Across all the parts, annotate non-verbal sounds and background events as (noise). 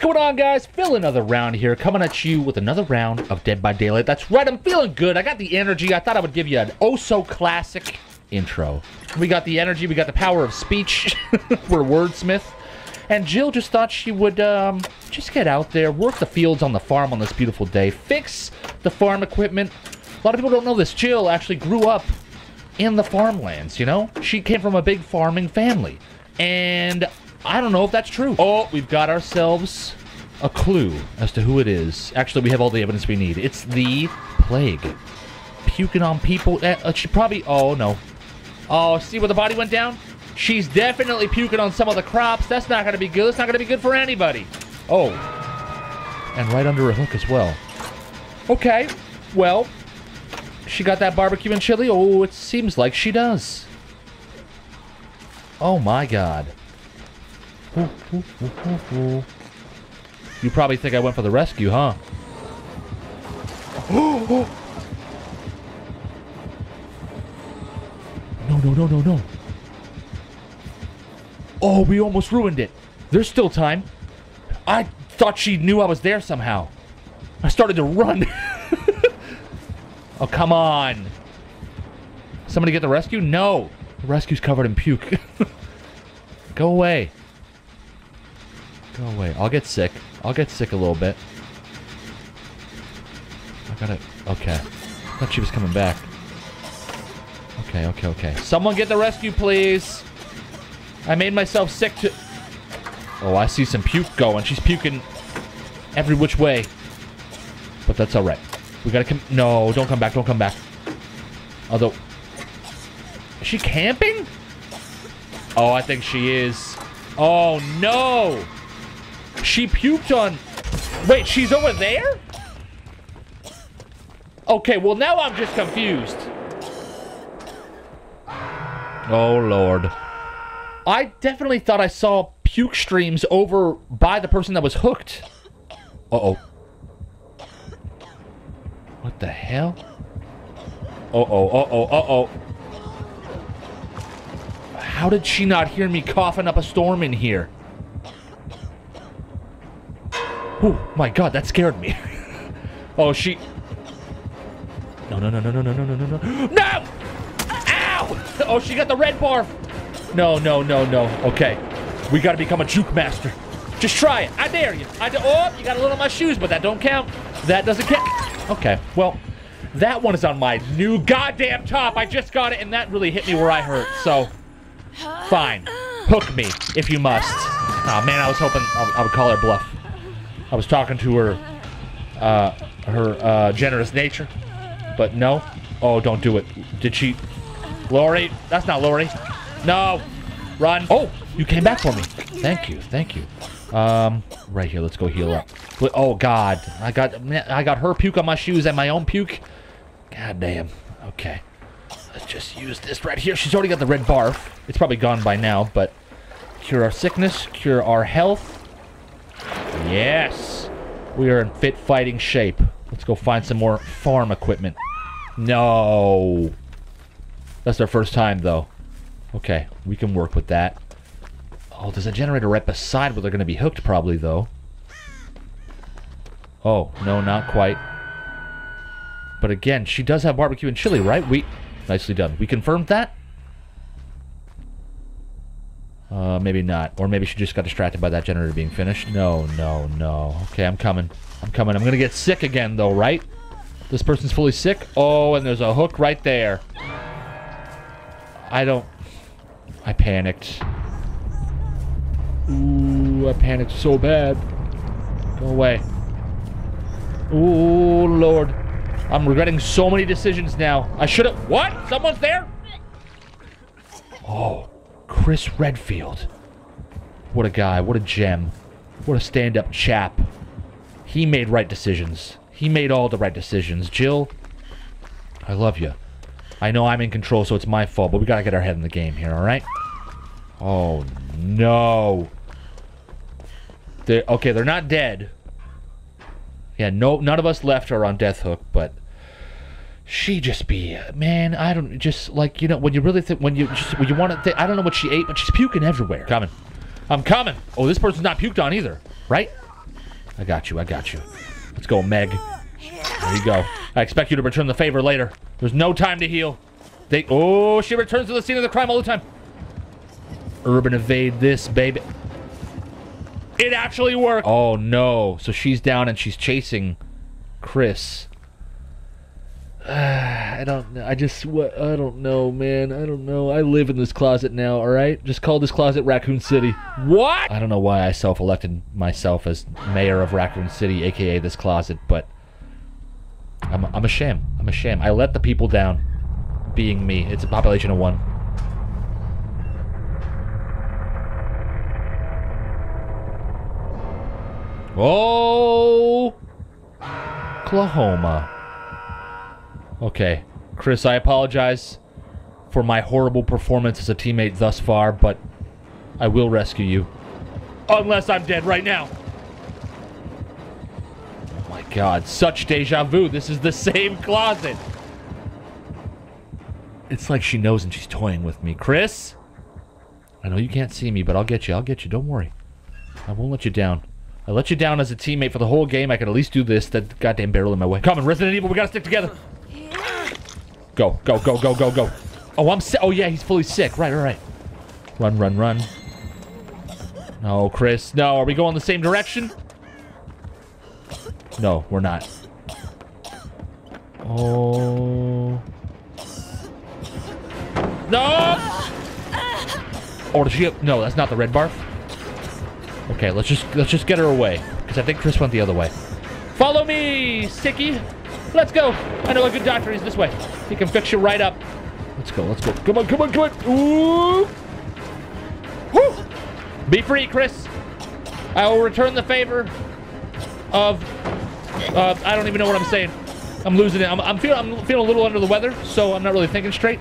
What's going on, guys? Phil another round here, coming at you with another round of Dead by Daylight. That's right, I'm feeling good. I got the energy. I thought I would give you an oh-so-classic intro. We got the energy, we got the power of speech. (laughs) We're wordsmith. And Jill just thought she would um, just get out there, work the fields on the farm on this beautiful day, fix the farm equipment. A lot of people don't know this. Jill actually grew up in the farmlands, you know? She came from a big farming family. And I don't know if that's true. Oh, we've got ourselves a clue as to who it is. Actually, we have all the evidence we need. It's the plague. Puking on people. Uh, she probably... Oh, no. Oh, see where the body went down? She's definitely puking on some of the crops. That's not going to be good. That's not going to be good for anybody. Oh. And right under her hook as well. Okay. Well, she got that barbecue and chili? Oh, it seems like she does. Oh my god. You probably think I went for the rescue, huh? (gasps) no, no, no, no, no. Oh, we almost ruined it. There's still time. I thought she knew I was there somehow. I started to run. (laughs) oh, come on. Somebody get the rescue? No. The rescue's covered in puke. (laughs) Go away. Go away. I'll get sick. I'll get sick a little bit. I gotta... Okay. Thought she was coming back. Okay, okay, okay. Someone get the rescue, please. I made myself sick to... Oh, I see some puke going. She's puking every which way. But that's alright. We gotta come... No, don't come back. Don't come back. Although... Is she camping? Oh, I think she is. Oh, no! She puked on... Wait, she's over there? Okay, well, now I'm just confused. Oh, Lord. I definitely thought I saw puke streams over by the person that was hooked. Uh-oh. What the hell? Uh-oh, uh-oh, uh-oh. How did she not hear me coughing up a storm in here? Oh my god, that scared me. (laughs) oh, she... No, no, no, no, no, no, no, no, no, no. No! Ow! Oh, she got the red barf. No, no, no, no. Okay. We gotta become a juke master. Just try it. I dare you. I. Oh, you got a little on my shoes, but that don't count. That doesn't count. Okay, well, that one is on my new goddamn top. I just got it, and that really hit me where I hurt, so... Fine. Hook me, if you must. Oh man, I was hoping I would call her bluff. I was talking to her, uh, her uh, generous nature, but no. Oh, don't do it. Did she? Lori? That's not Lori. No. Run. Oh, you came back for me. Thank you. Thank you. Um, right here. Let's go heal up. Oh God, I got I got her puke on my shoes and my own puke. God damn. Okay. Let's just use this right here. She's already got the red barf. It's probably gone by now, but cure our sickness, cure our health. Yes. We are in fit fighting shape. Let's go find some more farm equipment. No. That's our first time, though. Okay, we can work with that. Oh, there's a generator right beside where they're going to be hooked, probably, though. Oh, no, not quite. But again, she does have barbecue and chili, right? We... Nicely done. We confirmed that? Uh, maybe not. Or maybe she just got distracted by that generator being finished. No, no, no. Okay, I'm coming. I'm coming. I'm gonna get sick again, though, right? This person's fully sick. Oh, and there's a hook right there. I don't... I panicked. Ooh, I panicked so bad. Go away. Ooh, Lord. I'm regretting so many decisions now. I should have... What? Someone's there? Oh, Chris Redfield. What a guy. What a gem. What a stand-up chap. He made right decisions. He made all the right decisions. Jill, I love you. I know I'm in control, so it's my fault, but we gotta get our head in the game here, alright? Oh, no. They're, okay, they're not dead. Yeah, no, none of us left are on Death Hook, but she just be man i don't just like you know when you really think when you just when you want to think i don't know what she ate but she's puking everywhere coming i'm coming oh this person's not puked on either right I got you. I got you. Let's go, Meg. There you go. I expect you to return the favor later. There's no time to heal. They. Oh, she returns to the scene of the crime all the time. Urban evade this, baby. It actually worked. Oh no! So she's down and she's chasing Chris. (sighs) I don't know. I just what I don't know, man. I don't know. I live in this closet now, all right? Just call this closet Raccoon City. What? I don't know why I self-elected myself as mayor of Raccoon City, aka this closet, but I'm I'm a sham. I'm a sham. I let the people down being me. It's a population of 1. Oh, Oklahoma. Okay. Chris, I apologize for my horrible performance as a teammate thus far, but I will rescue you. Unless I'm dead right now. Oh my god, such deja vu. This is the same closet. It's like she knows and she's toying with me. Chris? I know you can't see me, but I'll get you. I'll get you. Don't worry. I won't let you down. I let you down as a teammate for the whole game. I can at least do this. That goddamn barrel in my way. Come on, Resident Evil. We gotta stick together. Go, go, go, go, go, go. Oh, I'm sick. Oh, yeah, he's fully sick. Right, right, right. Run, run, run. No, Chris. No, are we going the same direction? No, we're not. Oh. No! Or does she have, No, that's not the red barf. Okay, let's just let's just get her away. Because I think Chris went the other way. Follow me, Sicky! Let's go. I know a good doctor. He's this way. He can fix you right up. Let's go. Let's go. Come on. Come on. Come on. Ooh. Woo. Be free, Chris. I will return the favor of. Uh, I don't even know what I'm saying. I'm losing it. I'm, I'm feeling. I'm feeling a little under the weather, so I'm not really thinking straight.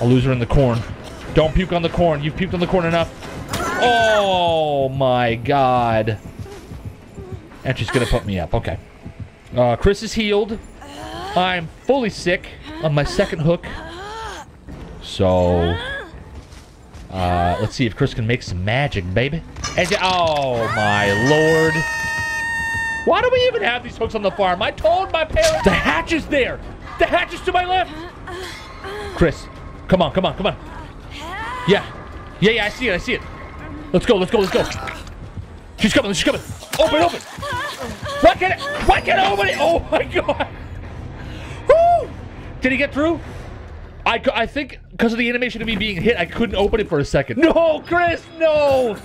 I'll lose her in the corn. Don't puke on the corn. You've puked on the corn enough. Oh my god. And she's gonna put me up. Okay. Uh, Chris is healed. I'm fully sick on my second hook. So, uh, let's see if Chris can make some magic, baby. Oh my lord. Why do we even have these hooks on the farm? I told my parents. The hatch is there. The hatch is to my left. Chris, come on, come on, come on. Yeah. Yeah, yeah, I see it, I see it. Let's go, let's go, let's go. She's coming, she's coming. Open, open. Why can't? Why can't it? Oh my god! Woo! Did he get through? I, I think because of the animation of me being hit, I couldn't open it for a second. No, Chris, no!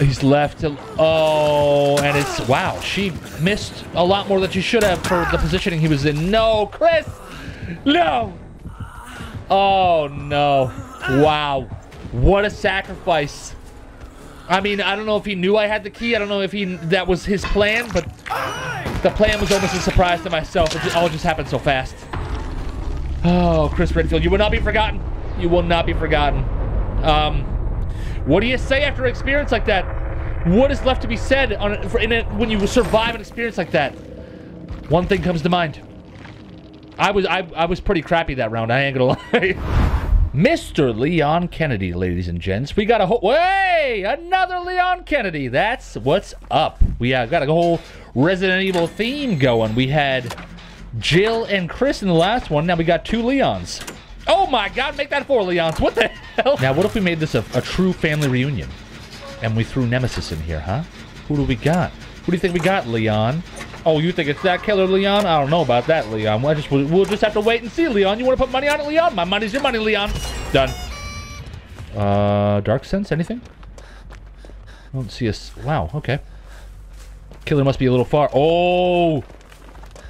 He's left. Oh, and it's wow. She missed a lot more than she should have for the positioning he was in. No, Chris, no. Oh no! Wow, what a sacrifice. I mean, I don't know if he knew I had the key. I don't know if he that was his plan, but the plan was almost a surprise to myself. It all just happened so fast. Oh, Chris Redfield, you will not be forgotten. You will not be forgotten. Um, what do you say after an experience like that? What is left to be said on a, when you survive an experience like that? One thing comes to mind. I was I, I was pretty crappy that round. I ain't gonna (laughs) lie. Mr. Leon Kennedy, ladies and gents. We got a whole... Way! Another Leon Kennedy. That's what's up. We uh, got a whole Resident Evil theme going. We had Jill and Chris in the last one. Now we got two Leons. Oh my god, make that four Leons. What the hell? Now, what if we made this a, a true family reunion? And we threw Nemesis in here, huh? Who do we got? Who do you think we got, Leon? Oh, you think it's that killer, Leon? I don't know about that, Leon. We'll just, we'll just have to wait and see, Leon. You want to put money on it, Leon? My money's your money, Leon. Done. Uh, Dark Sense, anything? I don't see us. Wow, okay. Killer must be a little far. Oh!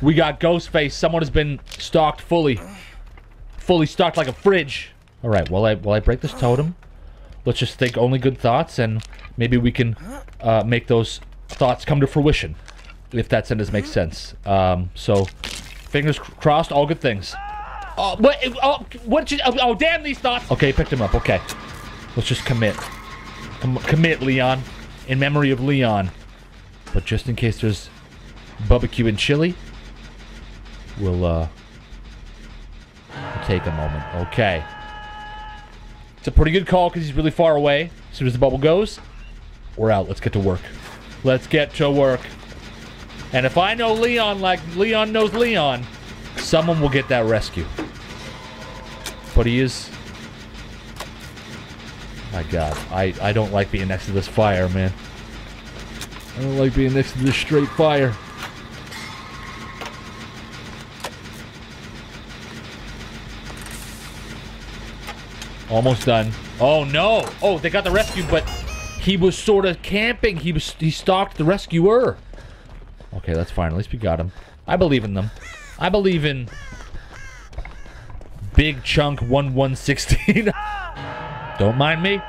We got Ghostface. Someone has been stalked fully. Fully stocked like a fridge. All right, while I, while I break this totem, let's just think only good thoughts, and maybe we can uh, make those thoughts come to fruition if that sentence makes sense. Um, so, fingers crossed, all good things. Oh, what? Oh, what? Oh, oh, damn these thoughts. Okay, picked him up. Okay, let's just commit. Com commit, Leon, in memory of Leon. But just in case there's barbecue and chili, we'll uh, we'll take a moment. Okay. It's a pretty good call because he's really far away. As soon as the bubble goes, we're out. Let's get to work. Let's get to work. And if I know Leon like Leon knows Leon, someone will get that rescue. But he is... My god, I, I don't like being next to this fire, man. I don't like being next to this straight fire. Almost done. Oh no! Oh, they got the rescue, but he was sort of camping. He was he stalked the rescuer. Okay, that's fine. At least we got him. I believe in them. I believe in Big Chunk 1116. (laughs) Don't mind me.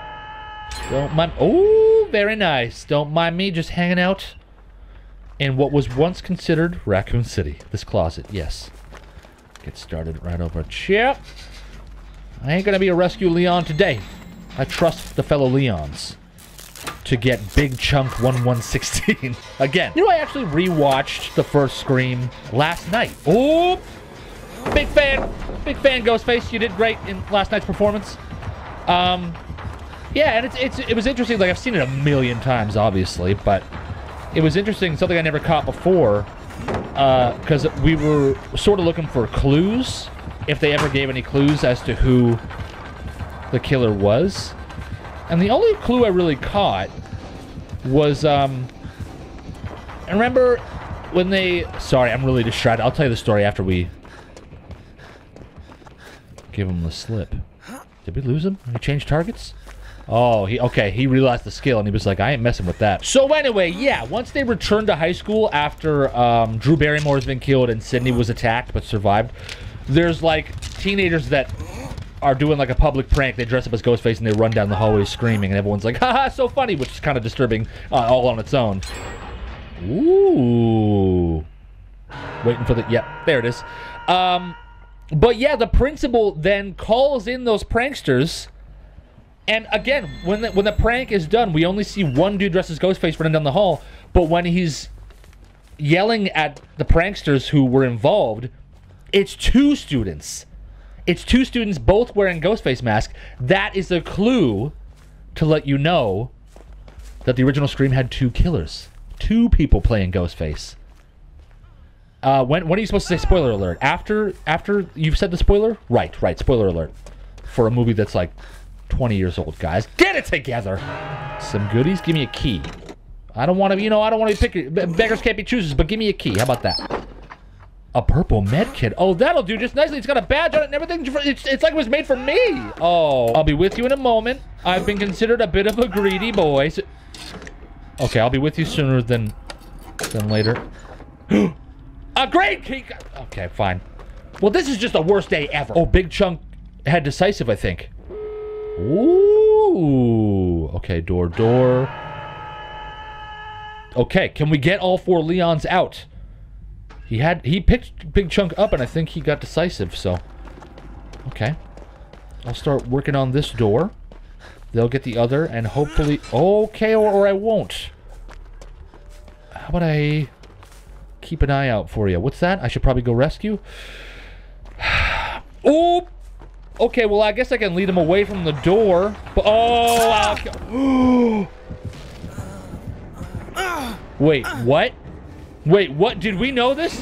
Don't mind. Oh, very nice. Don't mind me just hanging out in what was once considered Raccoon City. This closet, yes. Get started right over. here. I ain't gonna be a rescue Leon today. I trust the fellow Leons to get Big Chunk 1116 (laughs) again. You know, I actually rewatched the first Scream last night. Oh, big fan, big fan, Ghostface. You did great in last night's performance. Um, yeah, and it's it's it was interesting. Like I've seen it a million times, obviously, but it was interesting. Something I never caught before Uh, because uh, we were sort of looking for clues if they ever gave any clues as to who the killer was. And the only clue I really caught was, um, I remember when they, sorry, I'm really distracted. I'll tell you the story after we give him the slip. Did we lose him? He changed targets? Oh, he okay. He realized the skill, and he was like, "I ain't messing with that." So anyway, yeah. Once they returned to high school after um, Drew Barrymore has been killed and Sidney was attacked but survived, there's like teenagers that are doing like a public prank. They dress up as Ghostface and they run down the hallway screaming, and everyone's like, haha, so funny, which is kind of disturbing uh, all on its own. Ooh. Waiting for the. Yep, there it is. Um, but yeah, the principal then calls in those pranksters. And again, when the, when the prank is done, we only see one dude dressed as Ghostface running down the hall. But when he's yelling at the pranksters who were involved, it's two students. It's two students both wearing Ghostface masks. That is a clue to let you know that the original Scream had two killers. Two people playing Ghostface. Uh, when, when are you supposed to say spoiler alert? After after you've said the spoiler? Right, right, spoiler alert. For a movie that's like 20 years old, guys. Get it together! Some goodies? Give me a key. I don't want to, you know, I don't want to be picky. Beggars can't be choosers, but give me a key. How about that? A purple med kit. Oh, that'll do just nicely. It's got a badge on it and everything. It's, it's like it was made for me. Oh, I'll be with you in a moment. I've been considered a bit of a greedy boy. So... Okay, I'll be with you sooner than than later. (gasps) a great key. Okay, fine. Well, this is just the worst day ever. Oh, Big Chunk had decisive, I think. Ooh. Okay, door, door. Okay, can we get all four Leons out? He had he picked Big Chunk up, and I think he got decisive. So, okay, I'll start working on this door. They'll get the other, and hopefully, okay, or, or I won't. How about I keep an eye out for you? What's that? I should probably go rescue. (sighs) oh, okay. Well, I guess I can lead him away from the door. But oh, (gasps) wait, what? Wait, what? Did we know this?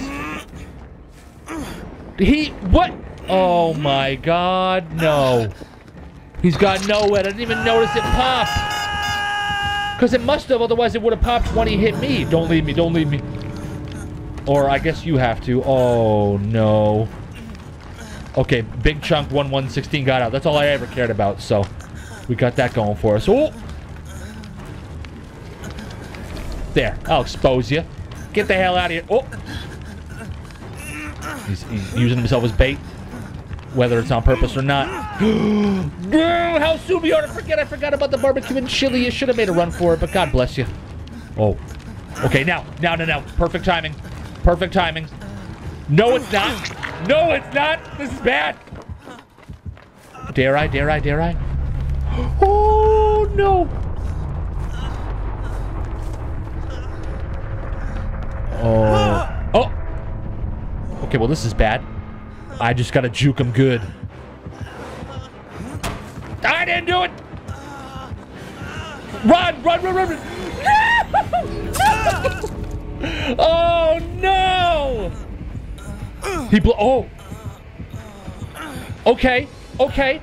He, what? Oh my god, no. He's got nowhere. I didn't even notice it pop. Because it must have, otherwise it would have popped when he hit me. Don't leave me, don't leave me. Or I guess you have to. Oh, no. Okay, big chunk 1116 got out. That's all I ever cared about, so we got that going for us. Oh! There, I'll expose you. Get the hell out of here. Oh! He's, he's using himself as bait. Whether it's on purpose or not. (gasps) How soon we ought to forget. I forgot about the barbecue and chili. You should have made a run for it, but God bless you. Oh. Okay, now. Now, now, now. Perfect timing. Perfect timing. No, it's not. No, it's not. This is bad. Dare I? Dare I? Dare I? (gasps) Oh, no. Oh. Oh! Okay, well, this is bad. I just gotta juke him good. I didn't do it! Run! Run, run, run! run. No! (laughs) oh no! He blo- oh. Okay, okay.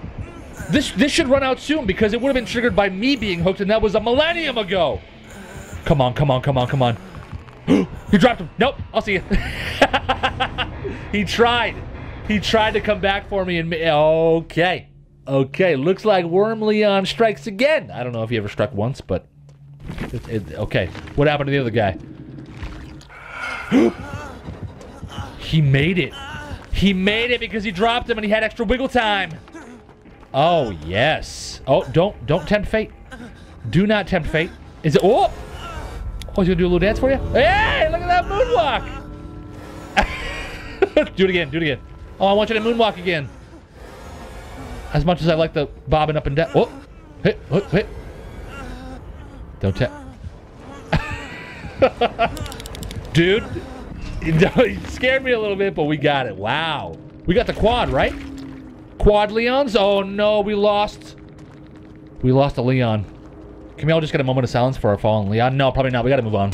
This this should run out soon because it would have been triggered by me being hooked, and that was a millennium ago. Come on, come on, come on, come on. (gasps) he dropped him. Nope, I'll see you. (laughs) he tried. He tried to come back for me and. Okay. Okay, looks like Worm Leon strikes again. I don't know if he ever struck once, but it, it, okay. What happened to the other guy? (gasps) he made it. He made it because he dropped him and he had extra wiggle time. Oh yes. Oh, don't don't tempt fate. Do not tempt fate. Is it? Oh, oh, he's gonna do a little dance for you. Hey, look at that moonwalk. (laughs) do it again. Do it again. Oh, I want you to moonwalk again. As much as I like the bobbing up and down. Oh, hit, hit, hit. Don't tap. (laughs) Dude, (laughs) it scared me a little bit, but we got it. Wow. We got the quad, right? Quad Leons? Oh no, we lost. We lost a Leon. Can we all just get a moment of silence for our fallen Leon? No, probably not. We gotta move on.